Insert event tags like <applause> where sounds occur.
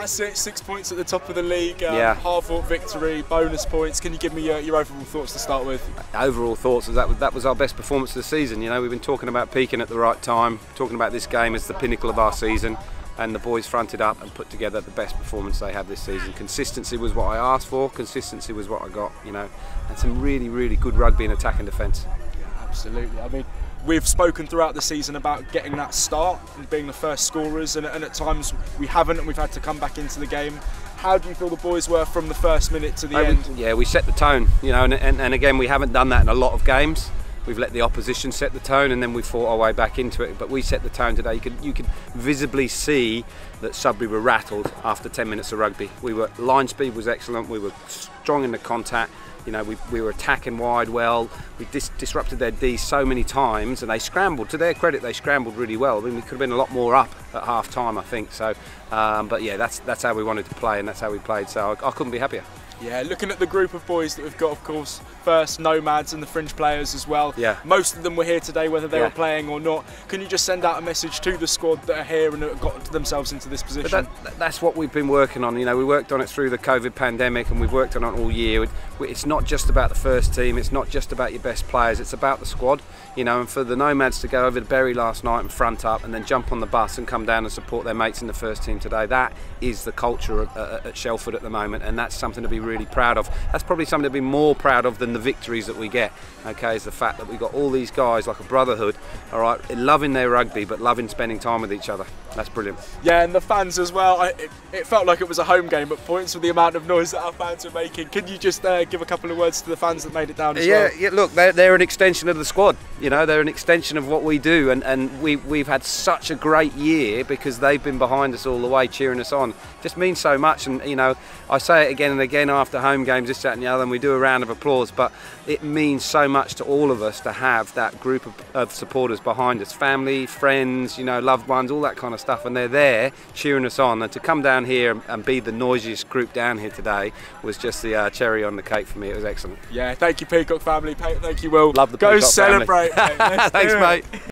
That's it, six points at the top of the league. Um, Yeah. Hard fought victory, bonus points. Can you give me your, your overall thoughts to start with? overall thoughts was that was, that was our best performance of the season. You know, we've been talking about peaking at the right time, talking about this game as the pinnacle of our season, and the boys fronted up and put together the best performance they have this season. Consistency was what I asked for. Consistency was what I got. You know, and some really, really good rugby in attack and defence. Yeah, absolutely. I mean, we've spoken throughout the season about getting that start and being the first scorers, and, and at times we haven't, and we've had to come back into the game. How do you feel the boys were from the first minute to the end? yeah, we set the tone, you know, and, and, and again, we haven't done that in a lot of games. We've let the opposition set the tone, and then we fought our way back into it. But we set the tone today. You could you could visibly see that Sudbury were rattled after 10 minutes of rugby. We were line speed was excellent. We were strong in the contact. You know, we, we were attacking wide well. We dis- disrupted their D so many times, and they scrambled. To their credit, they scrambled really well. I mean, we could have been a lot more up at half time, I think. So, um, but yeah, that's that's how we wanted to play, and that's how we played. So I, I couldn't be happier. Yeah, looking at the group of boys that we've got, of course, first Nomads and the fringe players as well. Yeah. Most of them were here today, whether they Yeah. were playing or not. Can you just send out a message to the squad that are here and have got themselves into this position? That, that- that's what we've been working on. You know, we worked on it through the COVID pandemic, and we've worked on it all year. It's not just about the first team. It's not just about your best players. It's about the squad. You know, and for the Nomads to go over to Bury last night and front up, and then jump on the bus and come down and support their mates in the first team today. That is the culture at, at uh, uh, at Shelford at the moment, and that's something to be really proud of. That's probably something to be more proud of than the victories that we get. Okay, is the fact that we've got all these guys like a brotherhood, all right, loving their rugby, but loving spending time with each other. That's brilliant. Yeah, and the fans as well. I, it, it felt like it was a home game at points with the amount of noise that our fans were making. Can you just uh, give a couple of words to the fans that made it down as yeah, well? yeah, look, they're, they're an extension of the squad. You know, they're an extension of what we do, and, and we, we've had such a great year because they've been behind us all the way, cheering us on. Just means so much, and you know, I say it again and again after home games, this, that, and the other, and we do a round of applause, but it means so much to all of us to have that group of, of supporters behind us family, friends, you know, loved ones, all that kind of stuff, and they're there cheering us on. And to come down here and, and be the noisiest group down here today was just the uh, cherry on the cake for me. It was excellent. Yeah, thank you, Peacock family. Thank you, Will. Love the Go Peacock family. celebrate. mate. <laughs> Thanks, mate.